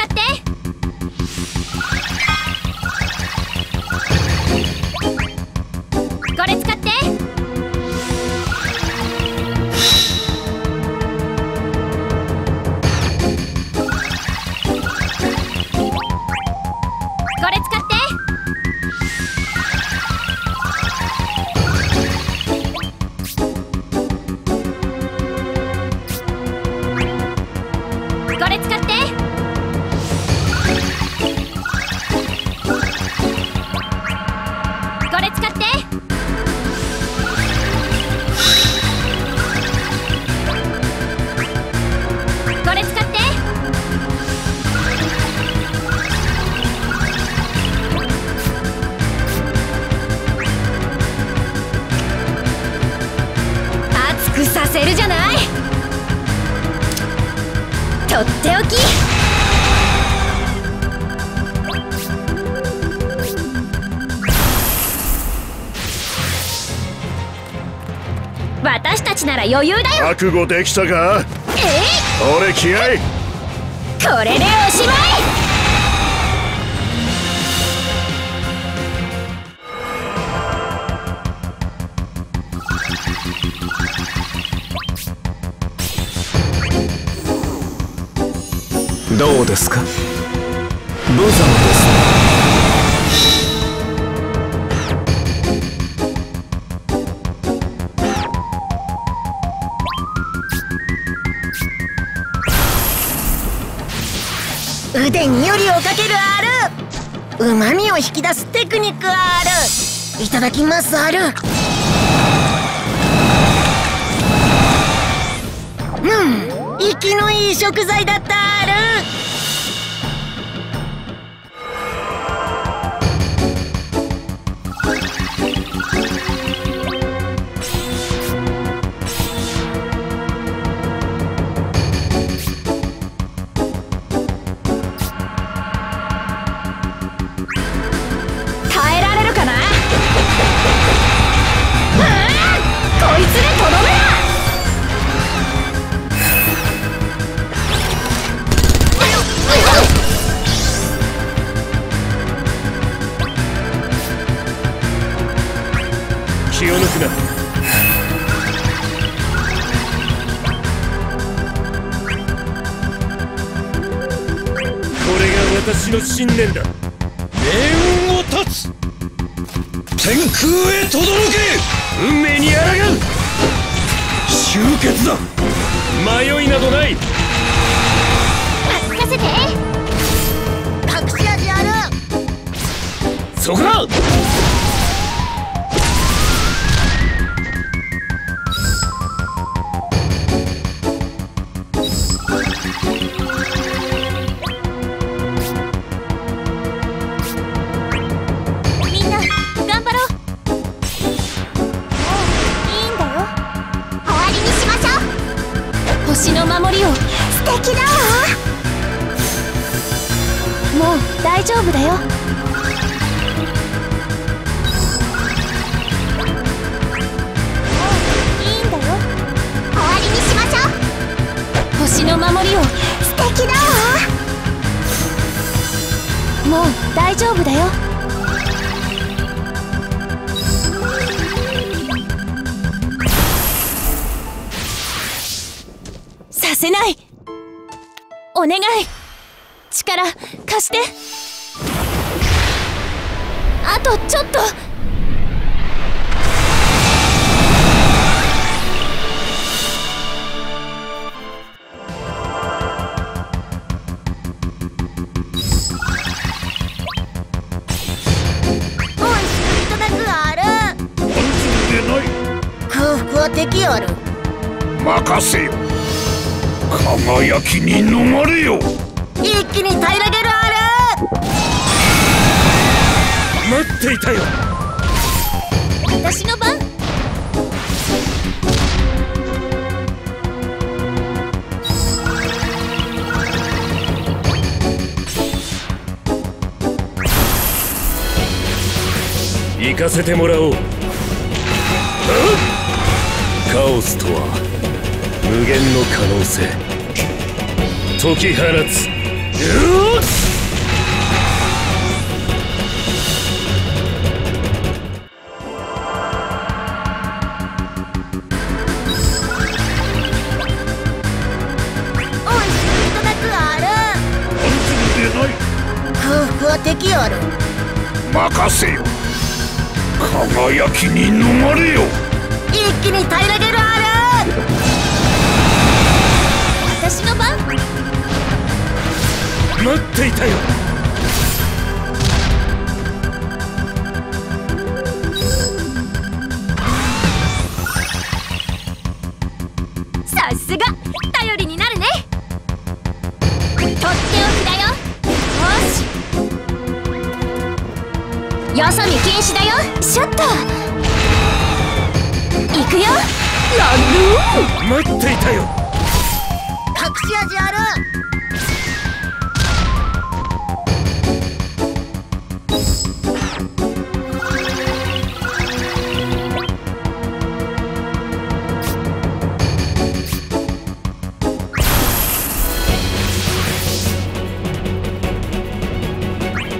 使って。ちなら余裕だよ。覚悟できたか？え？俺気合これでおしまい。どうですか？無様です腕によりをかけるある。うまみを引き出すテクニックある。いただきますある。うん。生きのいい食材だ。気を抜くな。これが私の信念だ。命運を断つ。天空へ轟け。運命に抗う。集結だ。迷いなどない。任せて。隠し味ある。そこだ夫だよ。いいんだよ。終わりにしましょう。星の守りを素敵だわ。もう大丈夫だよ。させない。お願い。力貸してあとちょっと。ある。任せよ。輝きに飲まれよ。一気に平らげるあ待っていたよ。私の番？行かせてもらおう。カオスとは無限の可能性。解き放つ任せよ。輝きに飲まれよ。一気に平らげるある私の番。待っていたよよそ見禁止だよ。シュッと行くよ。ラ待っていたよ。隠し味ある。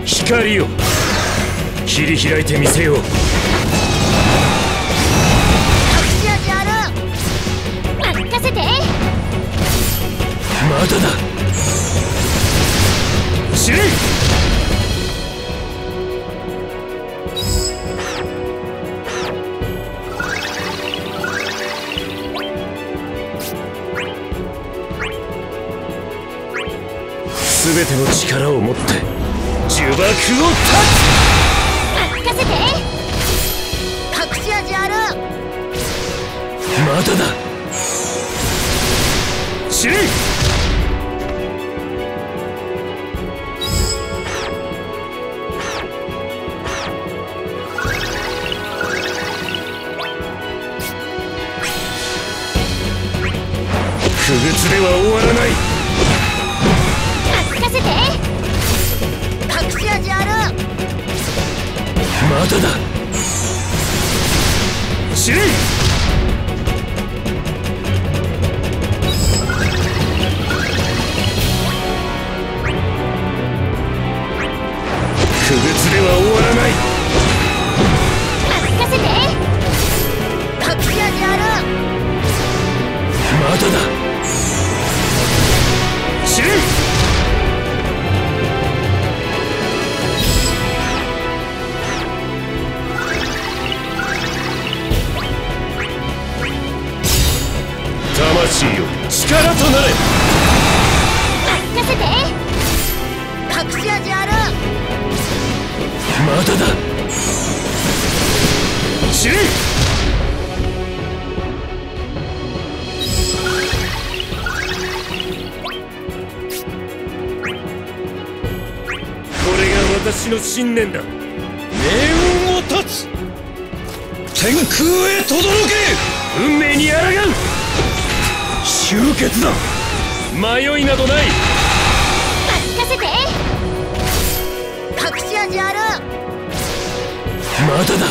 光を切り開いてみせよう。任せて。まだだ。死ね。全ての力を持って呪縛を断任せて。隠し味ある。まだだ。死ね。不屈では終わら信念だ。命運を断つ天空へ轟け。運命に抗う。終結だ。迷いなどない。任せて。隠し味ある。まだだ。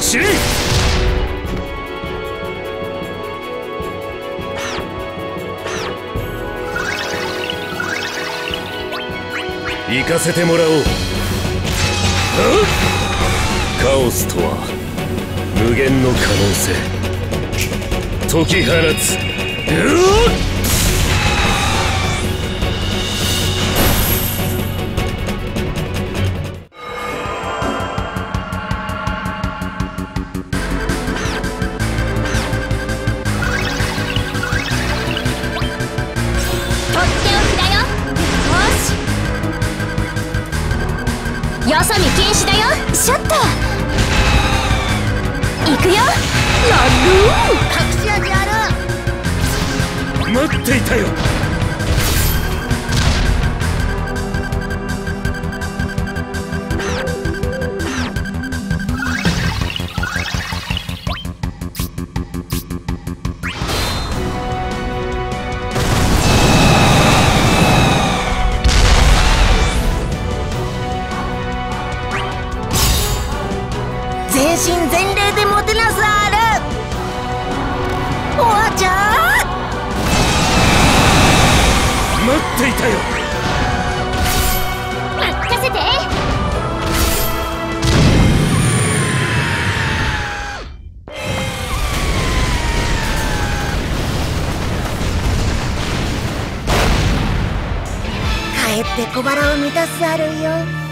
死ね行かせてもらおう。カオスとは無限の可能性。解き放つ。うわっ待っていたよ。いたよ。任せて。帰って小腹を満たすあるよ